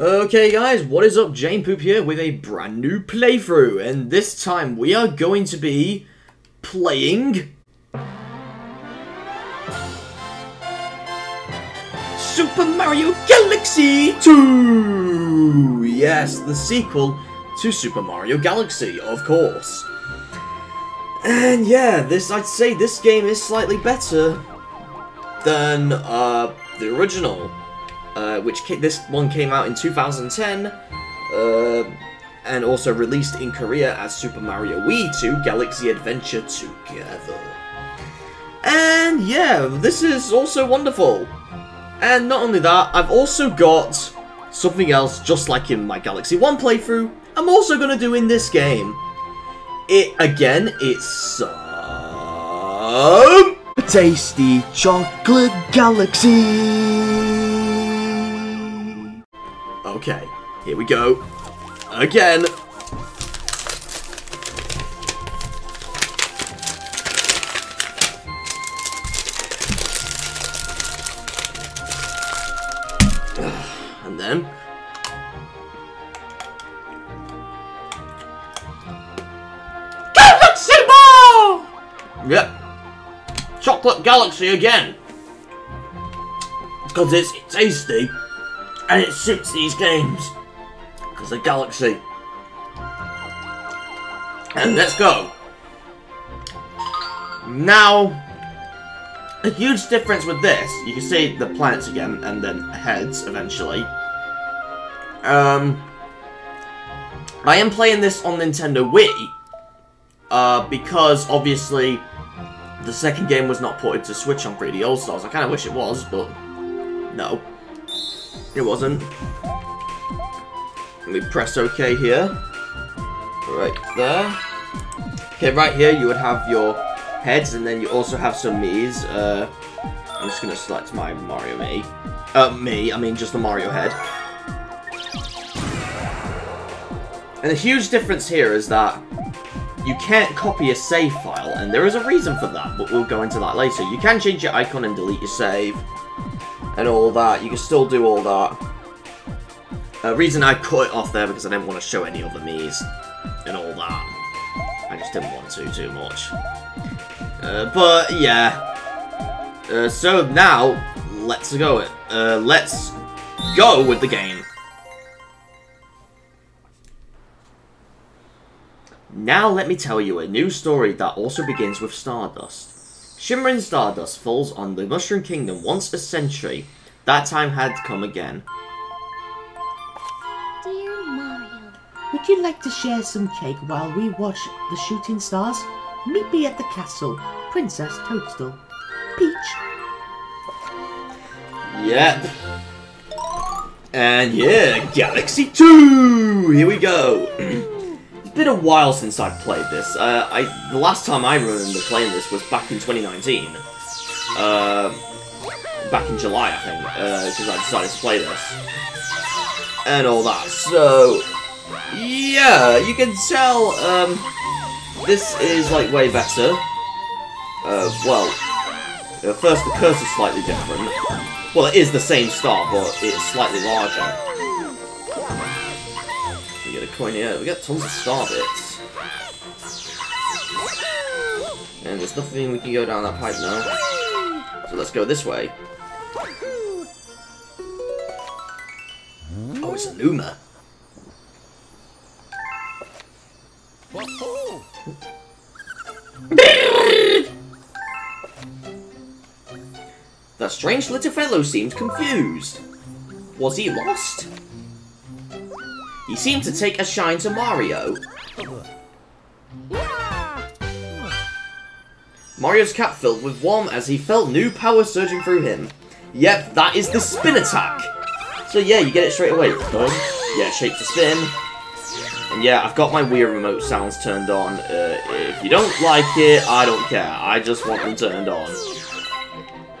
Okay guys, what is up? JNPoop here with a brand new playthrough, and this time we are going to be playing... Super Mario Galaxy 2! Yes, the sequel to Super Mario Galaxy, of course. And yeah, this I'd say this game is slightly better than uh, the original uh, which this one came out in 2010, uh, and also released in Korea as Super Mario Wii 2 Galaxy Adventure Together. And yeah, this is also wonderful. And not only that, I've also got something else just like in my Galaxy 1 playthrough, I'm also going to do in this game. It, again, it's some... Tasty Chocolate Galaxy! Okay, here we go. Again. And then... Galaxy! Yep. Chocolate Galaxy again. Because it's tasty. And it suits these games. Because the Galaxy. And let's go. Now, a huge difference with this, you can see the planets again, and then heads, eventually. Um, I am playing this on Nintendo Wii, uh, because, obviously, the second game was not ported to Switch on 3D All-Stars. I kind of wish it was, but no. It wasn't. Let me press OK here. Right there. Okay, right here you would have your heads, and then you also have some Mii's. Uh, I'm just going to select my Mario me. Uh, me, I mean just the Mario head. And the huge difference here is that you can't copy a save file, and there is a reason for that, but we'll go into that later. You can change your icon and delete your save, and all that. You can still do all that. Uh, reason I cut it off there because I didn't want to show any other Mii's and all that. I just didn't want to too much. Uh, but yeah. Uh, so now, let's go. Uh, let's go with the game. Now let me tell you a new story that also begins with Stardust. Shimmering Stardust falls on the Mushroom Kingdom once a century. That time had come again. Dear Mario, Would you like to share some cake while we watch the shooting stars? Meet me at the castle, Princess Toadstool. Peach. Yep. And yeah, Galaxy 2! Here we go. been a while since I've played this. Uh, I the last time I remember playing this was back in 2019. Uh, back in July, I think, because uh, I decided to play this and all that. So yeah, you can tell um, this is like way better. Uh, well, first the curse is slightly different. Well, it is the same star, but it's slightly larger here. We got tons of star bits. And there's nothing we can go down that pipe now. So let's go this way. Oh, it's a Luma. that strange little fellow seemed confused. Was he lost? Seemed to take a shine to Mario. Mario's cap filled with warmth as he felt new power surging through him. Yep, that is the spin attack. So yeah, you get it straight away. Boom. Yeah, shape to spin. And yeah, I've got my Wii remote sounds turned on. Uh, if you don't like it, I don't care. I just want them turned on.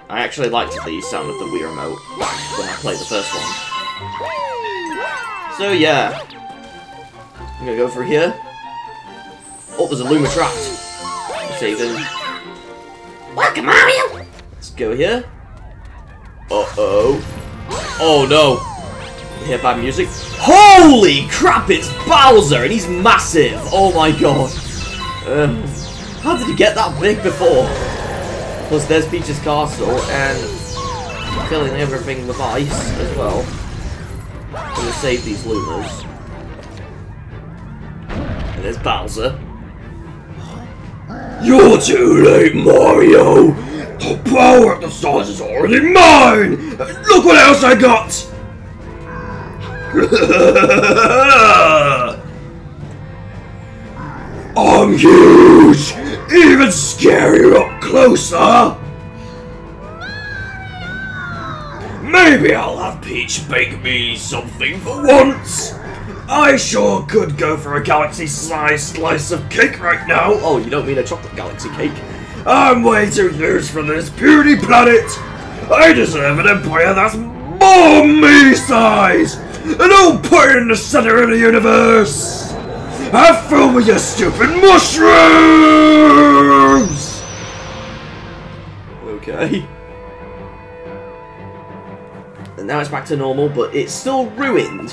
I actually liked the sound of the Wii remote when I played the first one. So yeah. I'm gonna go for here. Oh, there's a Luma trapped. Save him. Welcome, Mario! Let's go here. Uh-oh. Oh, no. hear bad music. Holy crap, it's Bowser, and he's massive! Oh my god. Uh, how did he get that big before? Plus, there's Peach's castle, and filling everything with ice as well. Gonna save these Lumas. And there's Bowser. You're too late, Mario! The power of the stars is already mine! Look what else I got! I'm huge! Even scarier up closer! Maybe I'll have Peach bake me something for once! I sure could go for a galaxy-sized slice of cake right now! Oh, you don't mean a chocolate galaxy cake? I'm way too huge for this puny planet! I deserve an empire that's more me size! And I'll put it in the center of the universe! Have fun with your stupid mushrooms! Okay. And now it's back to normal, but it's still ruined.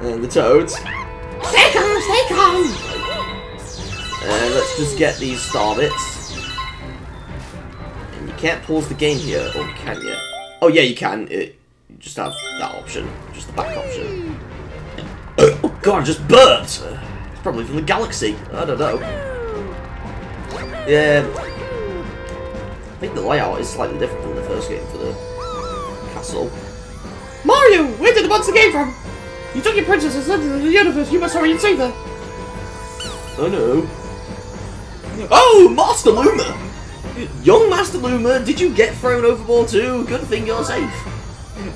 And the toads. Stay calm, stay calm. And let's just get these star bits. And you can't pause the game here, or can you? Oh yeah, you can. It, you just have that option, just the back option. oh god, I just burped! It's probably from the galaxy. I don't know. Yeah. I think the layout is slightly different from the first game for the Mario, where did the monster came from? You took your princess and sent her to the universe. You must hurry and save her. Oh no. Oh, Master Luma! Young Master Luma, did you get thrown overboard too? Good thing you're safe.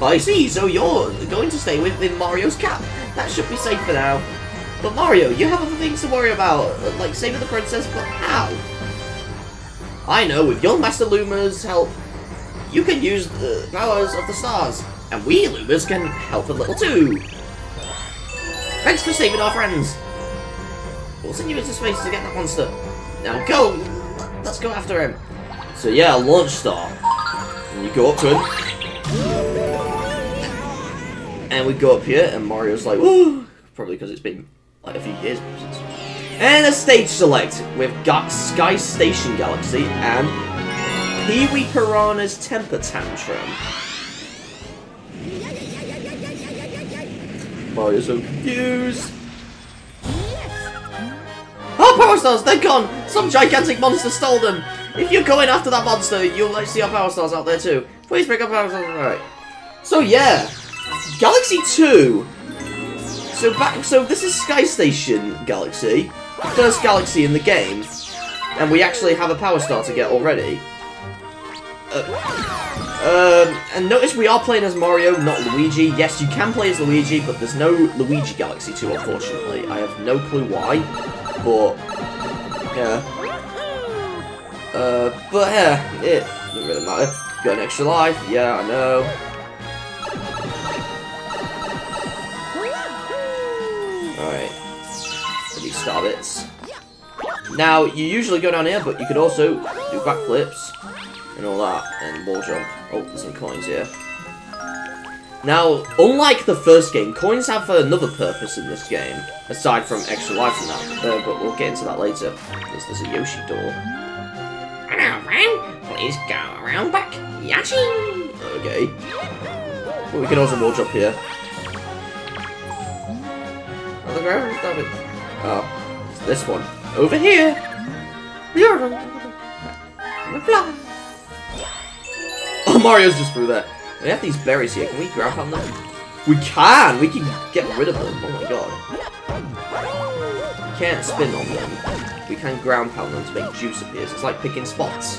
I see, so you're going to stay within Mario's cap. That should be safe for now. But Mario, you have other things to worry about, like saving the princess, but how? I know, with young Master Luma's help, you can use the powers of the stars, and we Lumas can help a little too. Thanks for saving our friends. We'll send you into space to get that monster. Now go! Let's go after him. So yeah, launch star. And you go up to him. And we go up here, and Mario's like, woo! Probably because it's been like a few years since. And a stage select with Ga Sky Station Galaxy and Wee Piranha's Temper Tantrum. Mario's so confused. Oh, Power Stars, they're gone! Some gigantic monster stole them! If you're going after that monster, you'll see our Power Stars out there too. Please pick up Power Stars. Alright. So yeah, Galaxy 2. So back, so this is Sky Station Galaxy, the first galaxy in the game, and we actually have a Power Star to get already. Uh, um, and notice we are playing as Mario, not Luigi. Yes, you can play as Luigi, but there's no Luigi Galaxy 2, unfortunately. I have no clue why, but, yeah. Uh, but yeah, it doesn't really matter. Got an extra life, yeah, I know. Alright. These star bits. Now, you usually go down here, but you could also do backflips and all that, and wall jump. Oh, there's some coins here. Now, unlike the first game, coins have another purpose in this game, aside from extra life and that, uh, but we'll get into that later. There's, there's a Yoshi door. Hello, friend. Please go around back. Yoshi. Okay. But we can also wall jump here. Oh, it's this one. Over here! Fly. Oh, Mario's just through there. We have these berries here. Can we grab on them? We can! We can get rid of them. Oh my god. We can't spin on them. We can ground pound them to make juice appears. It's like picking spots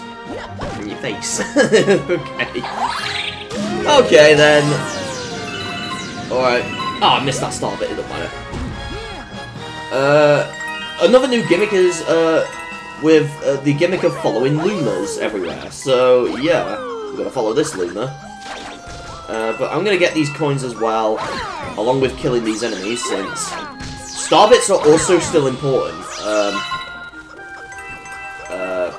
in your face. okay. Okay then. Alright. Oh, I missed that star bit. It matter. Uh, another new gimmick is uh, with uh, the gimmick of following Lumas everywhere. So, yeah. We're gonna follow this Luma. Uh, but I'm gonna get these coins as well, along with killing these enemies, since star bits are also still important. Um, uh,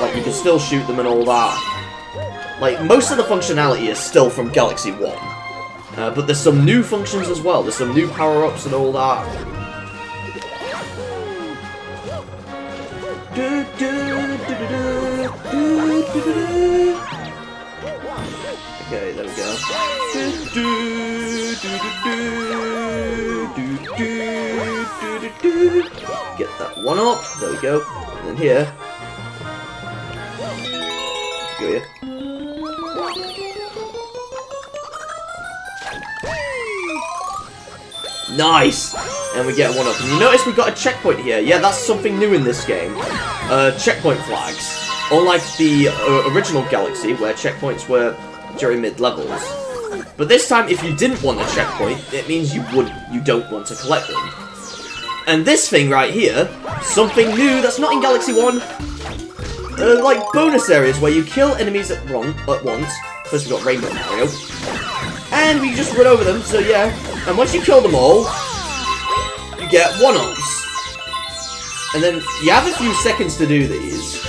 like, you can still shoot them and all that. Like, most of the functionality is still from Galaxy 1. Uh, but there's some new functions as well. There's some new power-ups and all that. Du- du- du- Okay, there we go. Get that one up. There we go. And then here. Go here. Nice! And we get one up. Notice we got a checkpoint here. Yeah, that's something new in this game. Uh, checkpoint flags. Unlike the uh, original Galaxy, where checkpoints were during mid-levels. But this time, if you didn't want a checkpoint, it means you would you don't want to collect them. And this thing right here, something new that's not in Galaxy 1. Uh, like bonus areas where you kill enemies at, wrong, at once. First we got Rainbow Mario. And we just run over them, so yeah. And once you kill them all, you get one-ups. And then you have a few seconds to do these.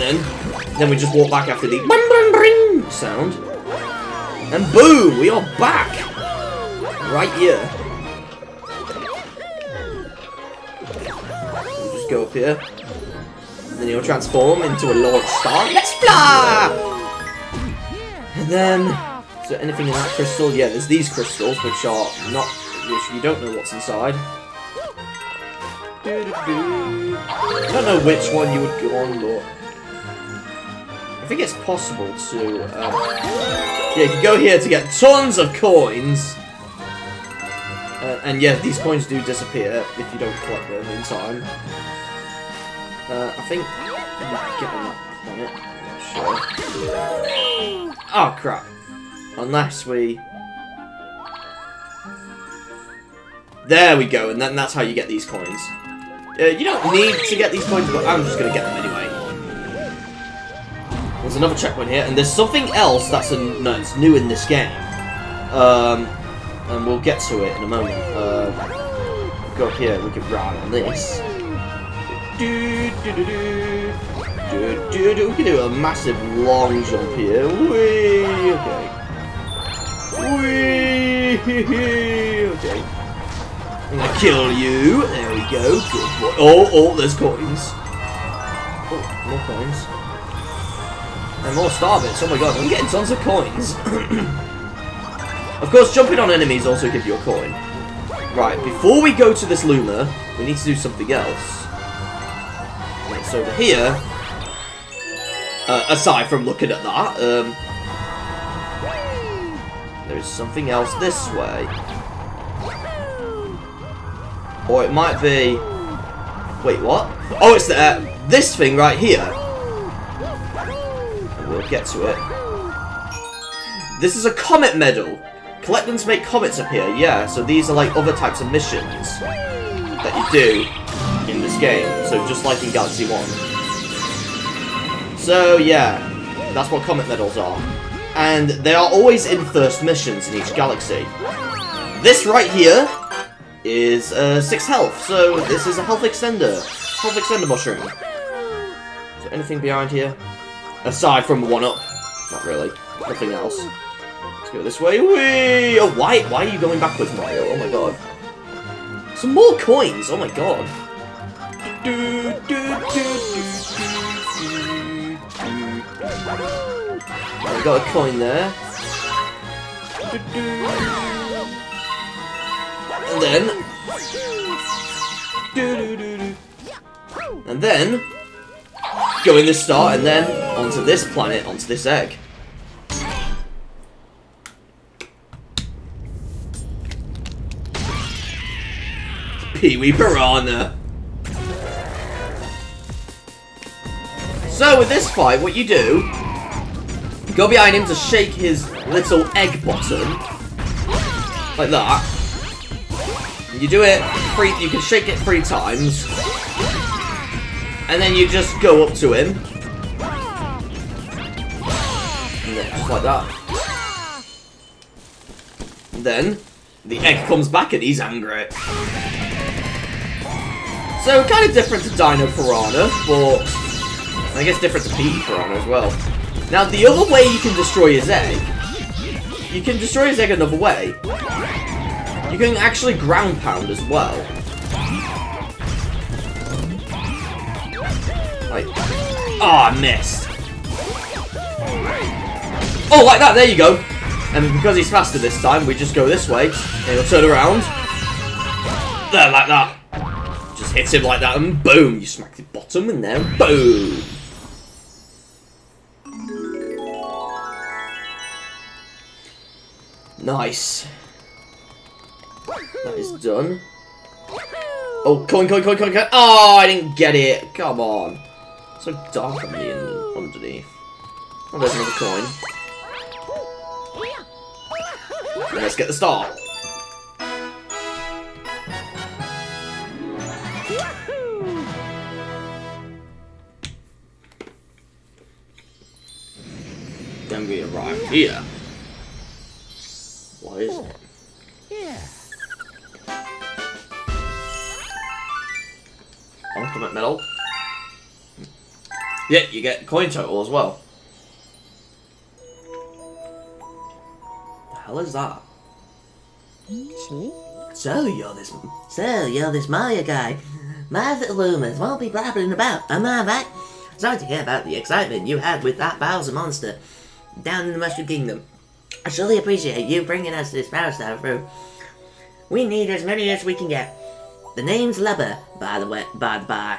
Then, then we just walk back after the sound. And boom, we are back! Right here. We'll just go up here. And then he'll transform into a launch star. Let's fly! And then, is there anything in that crystal? Yeah, there's these crystals, which are not, which you don't know what's inside. I don't know which one you would go on, but I think it's possible to. Um, yeah, you can go here to get tons of coins. Uh, and yeah, these coins do disappear if you don't collect them in time. Uh, I think get on that planet. Sure. Oh crap! Unless we. There we go, and then that's how you get these coins. Uh, you don't need to get these coins, but I'm just gonna get them anyway. There's another checkpoint here, and there's something else that's, a, no, it's new in this game. Um, and we'll get to it in a moment. Uh, go up here, we can ride on this. Do, do, do, do. Do, do, do. We can do a massive long jump here. Whee! Okay. Whee! Okay. I'm gonna kill you. There we go. Good boy. Oh, oh, there's coins. Oh, more coins. And more star bits. Oh my god, I'm getting tons of coins. of course, jumping on enemies also give you a coin. Right, before we go to this Luma, we need to do something else. It's over here. Uh, aside from looking at that, um, there's something else this way. Or it might be... Wait, what? Oh, it's the, uh, this thing right here. Get to it. This is a comet medal. Collect them to make comets appear. Yeah, so these are like other types of missions that you do in this game. So just like in Galaxy 1. So yeah, that's what comet medals are. And they are always in first missions in each galaxy. This right here is uh, 6 health, so this is a health extender. Health extender mushroom. Is there anything behind here? Aside from one up. Not really. Nothing else. Let's go this way. Whee! Oh, why, why are you going backwards, Mario? Oh my god. Some more coins! Oh my god. Do, do, got a coin there. And then... And then... Go in star, and then onto this planet, onto this egg. Pee-wee Piranha. So with this fight, what you do, go behind him to shake his little egg bottom, like that. You do it three, you can shake it three times, and then you just go up to him, then just like that. Then the egg comes back and he's angry. So kind of different to Dino Piranha, but I guess different to Petey Piranha as well. Now the other way you can destroy his egg, you can destroy his egg another way. You can actually ground pound as well. Oh, I missed. Oh, like that, there you go. And because he's faster this time, we just go this way, and he'll turn around. There, like that. Just hits him like that, and boom, you smack the bottom, and then boom. Nice. That is done. Oh, coin, coin, coin, coin, coin. Oh, ah, I didn't get it. Come on. So dark on the underneath. Oh, there's another coin. Let's get the star. Then we arrive here. What is it? Ultimate medal. Yeah, you get coin total as well. The hell is that? So you're this. So you're this Mario guy. My little Lumas won't be blabbering about, am I right? Sorry to hear about the excitement you had with that Bowser monster down in the Mushroom Kingdom. I surely appreciate you bringing us this Power Star through. We need as many as we can get. The name's Lubba, by the way, by the by.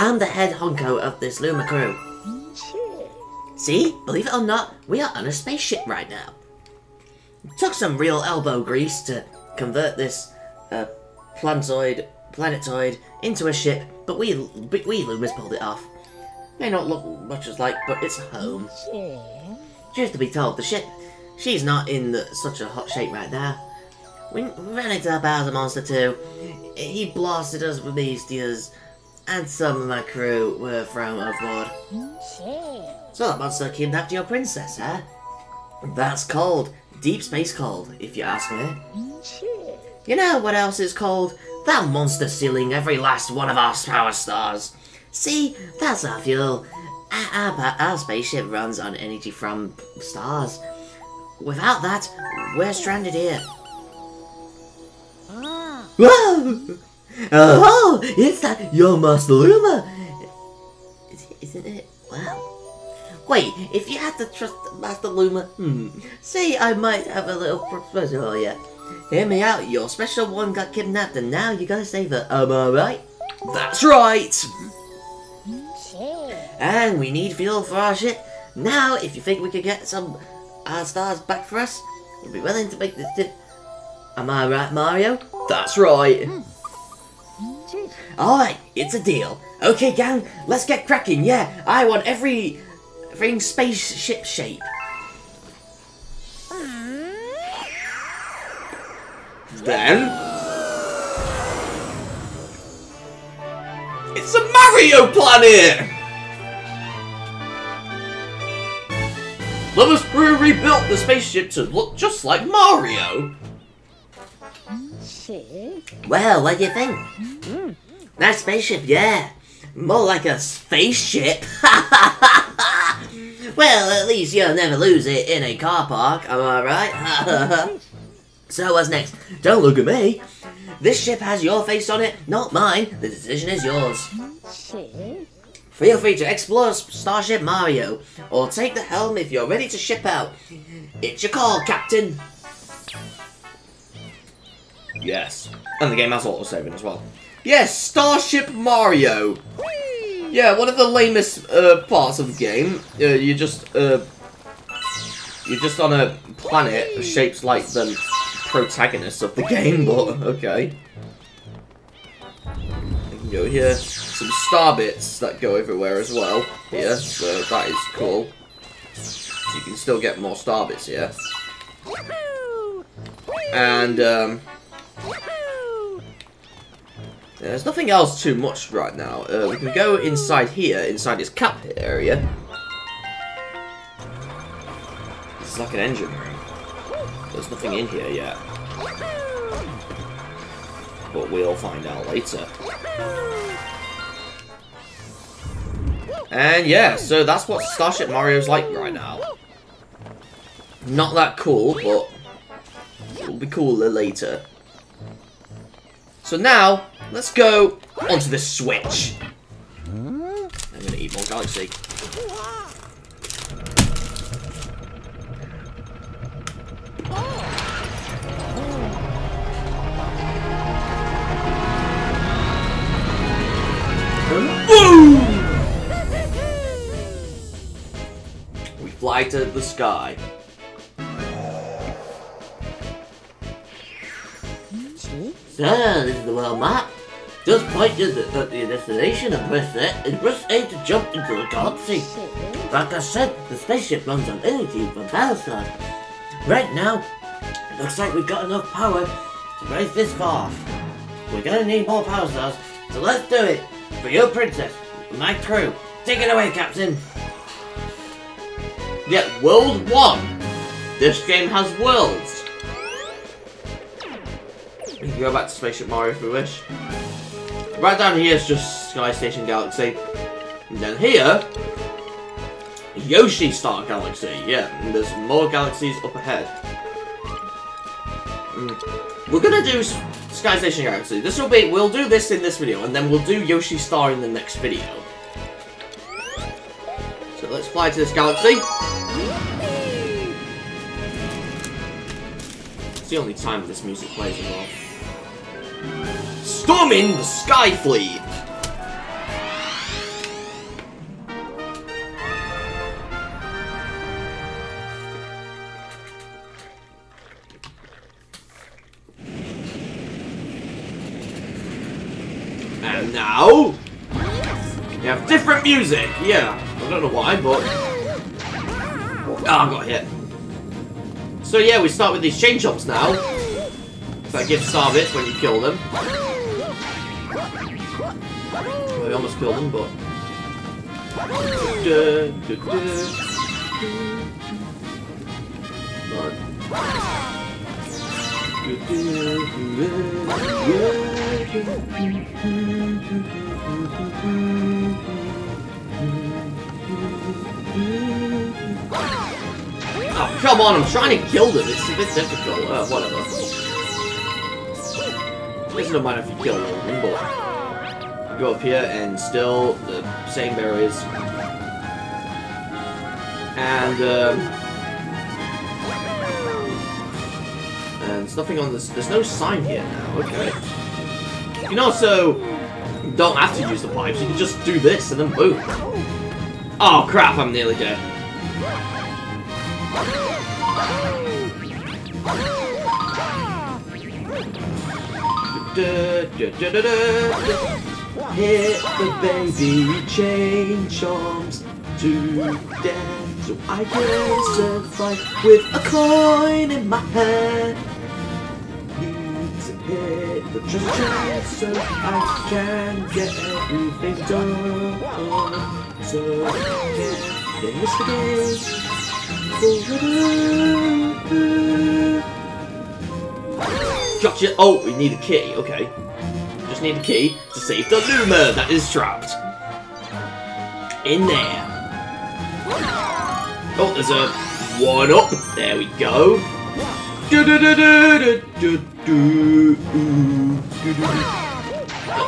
I'm the head honko of this Luma crew. See, believe it or not, we are on a spaceship right now. Took some real elbow grease to convert this uh, planetoid, planetoid into a ship, but we we, Lumas pulled it off. May not look much as like, but it's home. Truth to be told, the ship, she's not in the, such a hot shape right now. We, ran into a Bowser monster too. He blasted us with these meteors, and some of my crew were thrown overboard. So that monster kidnapped your princess, huh? That's cold. Deep space cold, if you ask me. You know what else is cold? That monster stealing every last one of our power stars. See, that's our fuel. Our, our, our spaceship runs on energy from stars. Without that, we're stranded here. Ah. Whoa! Uh. Oh, it's that your Master Luma! Is- Isn't it? Wow. Wait, if you had to trust Master Luma, hmm, say I might have a little proposal for you. Hear me out, your special one got kidnapped and now you gotta save her, am I right? That's right! Mm-hmm. And we need fuel for our ship. Now, if you think we could get some our stars back for us, you'd be willing to make this trip. Am I right, Mario? That's right. Hmm. Alright, it's a deal. Okay, gang, let's get cracking. Yeah, I want every everything spaceship shape. Then... It's a Mario planet! Lubba's crew rebuilt the spaceship to look just like Mario. Well, what do you think? That spaceship, yeah. More like a spaceship. well, at least you'll never lose it in a car park, am I right? so what's next? Don't look at me. This ship has your face on it, not mine. The decision is yours. Feel free to explore Starship Mario, or take the helm if you're ready to ship out. It's your call, Captain. Yes. And the game has autosaving as well. Yes, Starship Mario! Yeah, one of the lamest uh, parts of the game. Uh, you just, uh, You're just on a planet shaped like the protagonist of the game, but okay. You can go here. Some star bits that go everywhere as well. Here, so that is cool. So you can still get more star bits here. And, um... There's nothing else too much right now. Uh, we can go inside here, inside this cap area. This is like an engine room. There's nothing in here yet. But we'll find out later. And yeah, so that's what Starship Mario's like right now. Not that cool, but it'll be cooler later. So now, let's go onto the Switch. I'm gonna eat more Galaxy. We fly to the sky. So, this is the world map. Just point to the, at your destination and press it, and press A to jump into the galaxy. Like I said, the spaceship runs on energy from Star. Right now, it looks like we've got enough power to raise this far. We're gonna need more power stars, so let's do it for your princess, my crew. Take it away, Captain. Yeah, World 1. This game has worlds. You can go back to Spaceship Mario if you wish. Right down here is just Sky Station Galaxy. And then here, Yoshi Star Galaxy. Yeah, and there's more galaxies up ahead. Mm. We're gonna do Sky Station Galaxy. This will be, we'll do this in this video, and then we'll do Yoshi Star in the next video. So let's fly to this galaxy. It's the only time this music plays as well. Storming the Sky Fleet! And now... We have different music! Yeah, I don't know why, but... Oh, I got hit. So yeah, we start with these chain jumps now. That gives star bits when you kill them. Killed them, but... Oh, come on, I'm trying to kill them. It's a bit difficult. Uh, whatever. It doesn't matter if you kill them, but go up here and still the same berries. And, um, and there's nothing on this. There's no sign here now. Okay. You can also don't have to use the pipes. You can just do this and then boom. Oh crap! I'm nearly dead. Da, da, da. Hit the baby chain chomps to death so I can survive with a coin in my hand. Need to hit the treasure so I can get everything done. So I can finish the game. Gotcha! Oh, we need a key, okay. Need a key to save the Luma that is trapped. In there. Oh, there's a one up. There we go.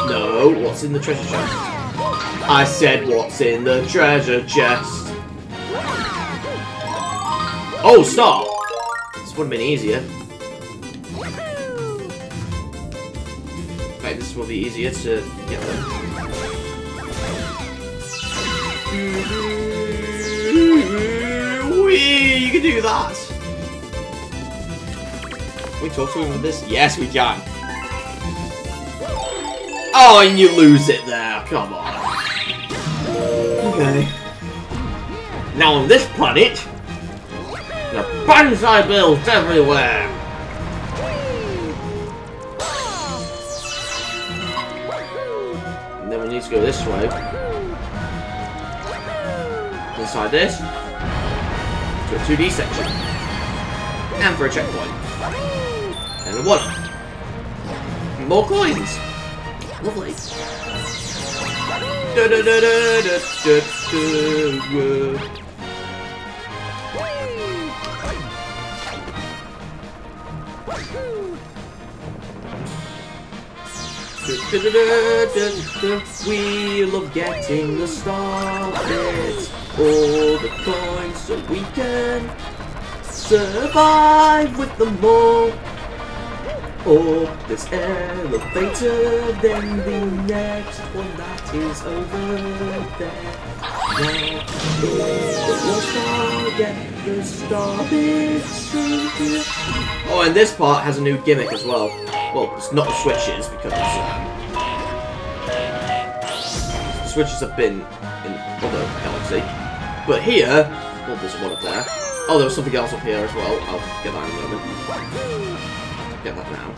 No, what's in the treasure chest? I said what's in the treasure chest. Oh, stop! This would have been easier. This will be easier to get them. Mm-hmm. Whee! You can do that! Can we talk to him with this? Yes, we can. Oh, and you lose it there. Come on. Okay. Now on this planet, the banzai bills everywhere. Need to go this way. Inside this. To a 2D section. And for a checkpoint. And a one. More coins. Lovely. Da, da, da, Wheel of getting the star bits, all the coins, so we can survive with them all. Up this elevator, then the next one that is over there. The star, get the star bits. Oh, and this part has a new gimmick as well. Well, it's not the switches because um, the switches have been in other Galaxy, but here, well, there's one up there. Oh, there was something else up here as well. I'll get that in a moment. Get that now.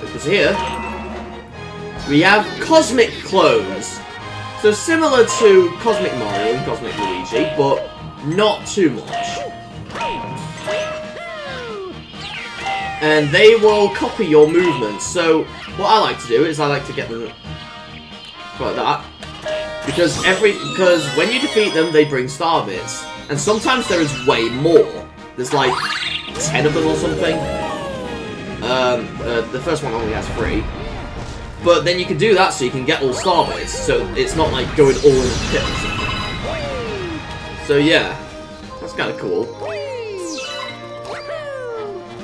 Because here, we have Cosmic Clones. So similar to Cosmic Mario and Cosmic Luigi, but not too much. And they will copy your movements. So what I like to do is I like to get them like that. Because every because when you defeat them, they bring star bits, and sometimes there is way more. There's like ten of them or something. Um, uh, the first one only has three, but then you can do that so you can get all star bits. So it's not like going all in the pit or something. So yeah, that's kind of cool.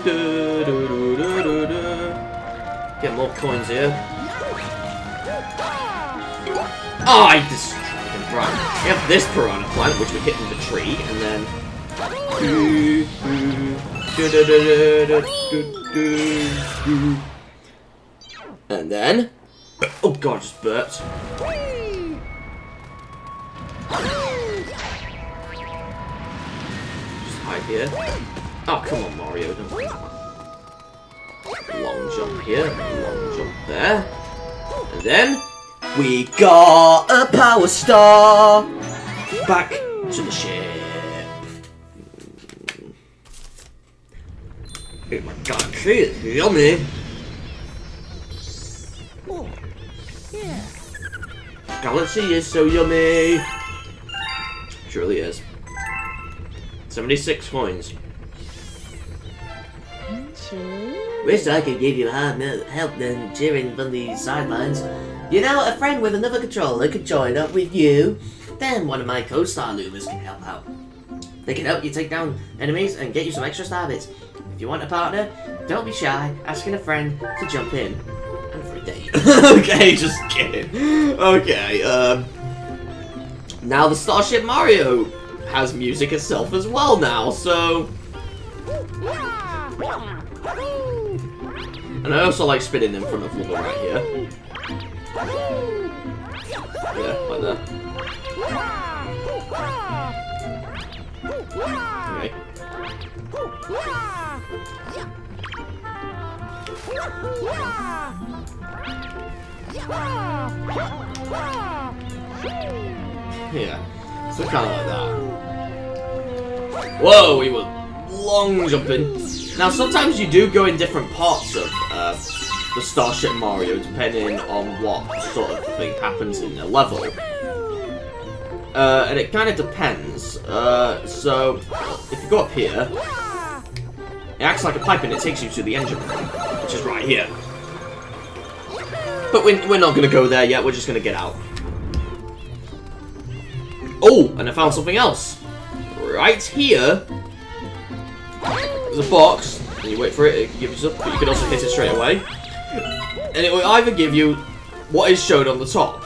Du- more coins here. Oh, I destroyed him. Right. We have this piranha plant, which we hit in the tree, and then. And then. Oh god, just burped. Just hide here. Oh, come on, Mario. Don't... Long jump here, long jump there. And then. We got a power star! Back to the ship. Oh my god, see it's yummy! Galaxy is so yummy! Truly is. 76 coins. Wish I could give you hard help then cheering from the sidelines. You know, a friend with another controller could join up with you. Then one of my co-star Lumas can help out. They can help you take down enemies and get you some extra star bits. If you want a partner, don't be shy asking a friend to jump in. And for a date. okay, just kidding. Okay, um. Now the Starship Mario has music itself as well now, so. And I also like spinning them from the floor right here. Yeah, like that. Okay. Yeah, so kind of like that. Whoa, we were long jumping. Now, sometimes you do go in different parts of uh, the Starship Mario, depending on what sort of thing happens in the level. Uh, and it kind of depends. Uh, so, if you go up here, it acts like a pipe and it takes you to the engine room, which is right here. But we're, we're not going to go there yet, we're just going to get out. Oh, and I found something else. Right here, there's a box, and you wait for it, it can give you stuff, but you can also hit it straight away. And it will either give you what is shown on the top.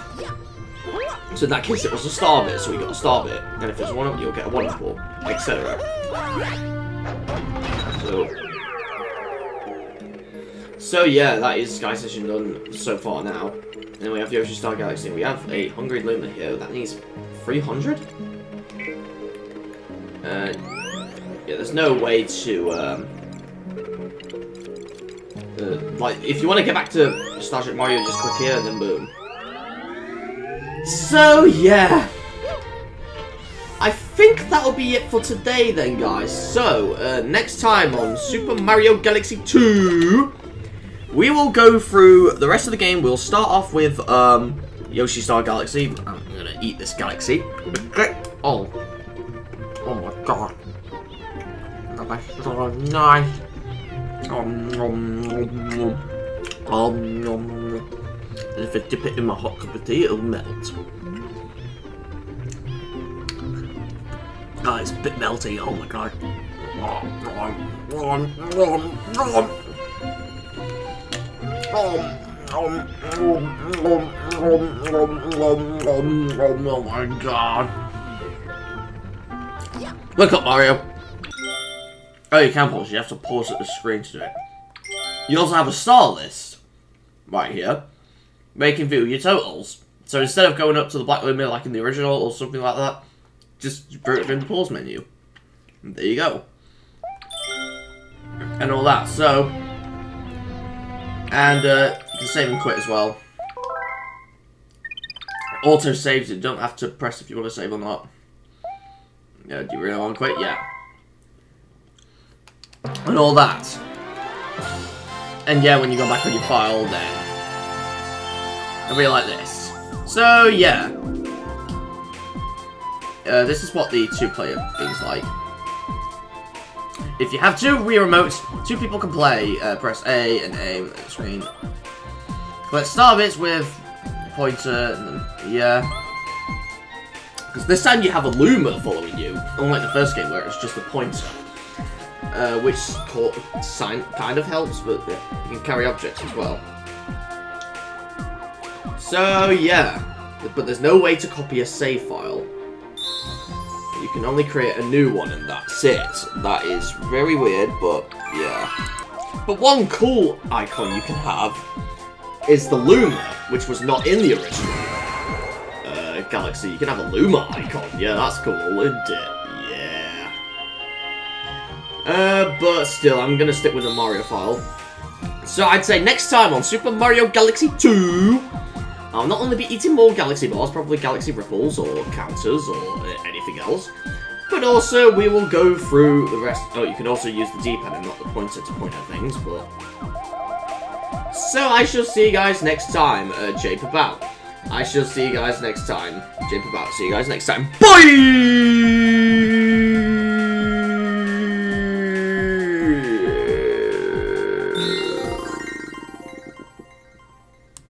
So in that case, it was a star bit, so we got a star bit. And if there's one up, you'll get a one ball, etc. So, so yeah, that is Sky Station done so far now. And then we have the Yoshi Star Galaxy. We have a Hungry Luma here. That needs 300. Uh, yeah, there's no way to um, uh, like if you want to get back to Starship Mario, just click here and then boom. So yeah, I think that'll be it for today then, guys. So, uh, next time on Super Mario Galaxy 2, we will go through the rest of the game. We'll start off with um, Yoshi Star Galaxy. I'm gonna eat this galaxy. Oh. Oh my god. Nice. And if I dip it in my hot cup of tea, it'll melt. Oh, it's a bit melty. Oh my god. Oh my god. Look up, Mario. Oh, you can pause. You have to pause at the screen to do it. You also have a star list right here, where you can view your totals. So instead of going up to the black limit like in the original or something like that, just put it in the pause menu. And there you go. And all that. So, and uh, save and quit as well. Auto saves. You don't have to press if you want to save or not. Yeah, do you really want to quit? Yeah. And all that. And yeah, when you go back on your file, then it'll be like this. So yeah, uh, this is what the two-player thing's like. If you have two Wii remotes, two people can play. Uh, press A and aim at the screen. Collect star bits with pointer, then, yeah. Because this time you have a Luma following you, unlike the first game where it's just a pointer. Uh, which kind of helps, but yeah, you can carry objects as well. So yeah, but there's no way to copy a save file. You can only create a new one and that's it. That is very weird, but yeah. But one cool icon you can have is the Luma, which was not in the original uh, Galaxy. You can have a Luma icon. Yeah, that's cool, isn't it? Uh, but still, I'm gonna stick with the Mario file. So I'd say next time on Super Mario Galaxy 2, I'll not only be eating more Galaxy Bars, probably Galaxy Ripples or Counters or uh, anything else, but also we will go through the rest. Oh, you can also use the D-pad and not the pointer to point at things, but... So I shall see you guys next time, uh, Jape About. I shall see you guys next time, Jape About. See you guys next time. Bye!